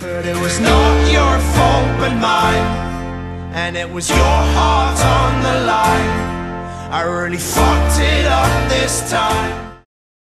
But it was not your fault but mine. And it was your heart on the line. I really fucked it up